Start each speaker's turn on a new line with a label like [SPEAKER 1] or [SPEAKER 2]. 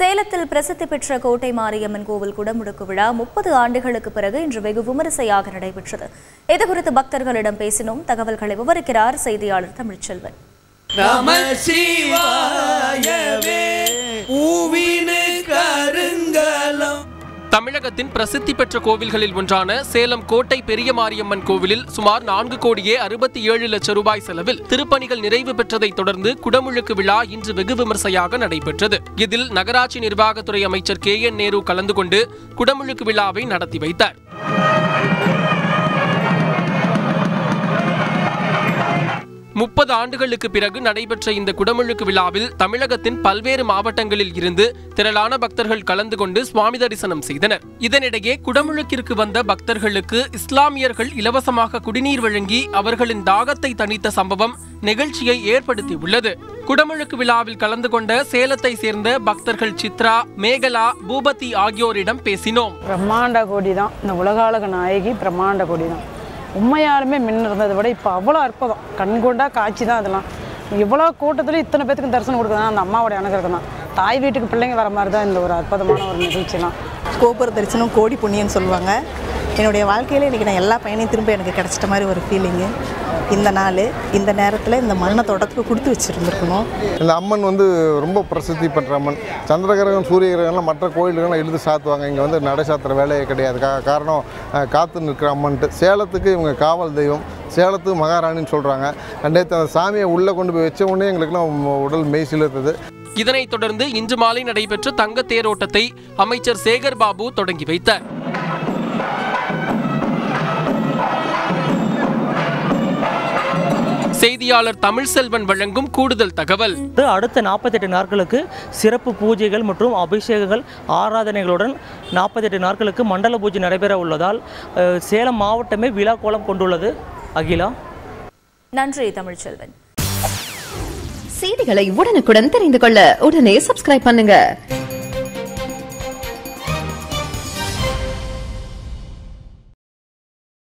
[SPEAKER 1] சேலத்தில் பிரசித்தி பெற்ற கோட்டை மாரியம்மன் கோவில் குடமுடுக்கு விழா முப்பது ஆண்டுகளுக்கு பிறகு இன்று வெகு விமரிசையாக நடைபெற்றது. இதுகுறித்து பக்தர்களிடம் பேசினோம். தகவல்களை விவரிக்கிறார் செய்தியாளர் தமிழ்ச்செல்வன்.
[SPEAKER 2] தமிழகத்தின் பிரசித்தி பெற்ற கோவில்களில் ஒன்றான சேலம் கோட்டை பெரிய மாரியம்மன் கோவிலில் சுமார் நான்கு கோடியே அறுபத்தி ஏழு லட்சம் ரூபாய் செலவில் திருப்பணிகள் நிறைவு பெற்றதைத் தொடர்ந்து குடமுழுக்கு விழா இன்று வெகு விமர்சையாக நடைபெற்றது. இதில் நகராட்சி நிர்வாகத்துறை அமைச்சர் கே என் நேரு கலந்து கொண்டு குடமுழுக்கு விழாவை நடத்தி வைத்தார். முப்பது ஆண்டுகளுக்கு பிறகு நடைபெற்ற இந்த குடமுழுக்கு விழாவில் தமிழகத்தின் பல்வேறு மாவட்டங்களில் இருந்து திரளான பக்தர்கள் கலந்து கொண்டு சுவாமி தரிசனம் செய்தனர். இதனிடையே குடமுழுக்கிற்கு வந்த பக்தர்களுக்கு இஸ்லாமியர்கள் இலவசமாக குடிநீர் வழங்கி அவர்களின் தாகத்தை தணித்த சம்பவம் நிகழ்ச்சியை ஏற்படுத்தியுள்ளது. குடமுழுக்கு விழாவில் கலந்து கொண்ட சேலத்தை சேர்ந்த பக்தர்கள் சித்ரா மேகலா பூபதி ஆகியோரிடம் பேசினோம்.
[SPEAKER 3] பிரம்மாண்ட கோடி தான் இந்த உலகாலக நாயகி பிரம்மாண்ட கோடி தான் உண்மையாலுமே மின் இருந்ததை விட இப்போ அவ்வளோ அற்புதம். கண்கொண்டா காட்சி தான் அதெல்லாம். இவ்வளோ கூட்டத்தில் இத்தனை பேத்துக்கு தரிசனம் கொடுக்குறதா அந்த அம்மாவோட அனுகிரகம் தான். தாய் வீட்டுக்கு பிள்ளைங்க வர மாதிரி தான் இந்த ஒரு அற்புதமான ஒரு நிகழ்ச்சிலாம்.
[SPEAKER 4] கோபுர தரிசனம் கோடி புண்ணியன்னு சொல்லுவாங்க. என்னுடைய வாழ்க்கையில் இன்றைக்கி நான் எல்லா பயனையும் திரும்ப எனக்கு கிடச்சிட்ட மாதிரி ஒரு ஃபீலிங்கு இந்த நாள் இந்த நேரத்தில் இந்த மண்ணை தொடத்துக்கு கொடுத்து வச்சுருந்துருக்கணும்.
[SPEAKER 5] இந்த அம்மன் வந்து ரொம்ப பிரசித்தி பெற்ற அம்மன். சந்திர கிரகம் சூரிய கிரகம்லாம் மற்ற கோயில்கள்லாம் இழுத்து சாத்துவாங்க. இங்கே வந்து நடை சாத்துற வேலையே கிடையாது. கா காரணம் காத்து நிற்கிற அம்மன்ட்டு. சேலத்துக்கு இவங்க காவல் தெய்வம். சேலத்து மகாராணின்னு சொல்கிறாங்க நேற்று அந்த சாமியை உள்ளே கொண்டு போய் வச்ச உடனே எங்களுக்குலாம் உடல் மெய் சிலிர்த்தது.
[SPEAKER 2] இதனைத் தொடர்ந்து இன்று மாலை நடைபெற்ற தங்க தேரோட்டத்தை அமைச்சர் சேகர் பாபு தொடங்கி வைத்தார். செய்தியாளர் தமிழ்செல்வன் வழங்கும் கூடுதல் தகவல்.
[SPEAKER 6] அடுத்து நாற்பத்தெட்டு நாட்களுக்கு சிறப்பு பூஜைகள் மற்றும் அபிஷேகங்கள் ஆராதனைகளுடன் நாற்பத்தெட்டு நாட்களுக்கு மண்டல பூஜை நடைபெற உள்ளதால் சேலம் மாவட்டமே விழா கோலம் கொண்டுள்ளது. அகிலா.
[SPEAKER 1] நன்றி தமிழ்ச்செல்வன்
[SPEAKER 7] செய்திகளை உடனுக்குடன் தெரிந்து கொள்ள உடனே சப்ஸ்கிரைப் பண்ணுங்க.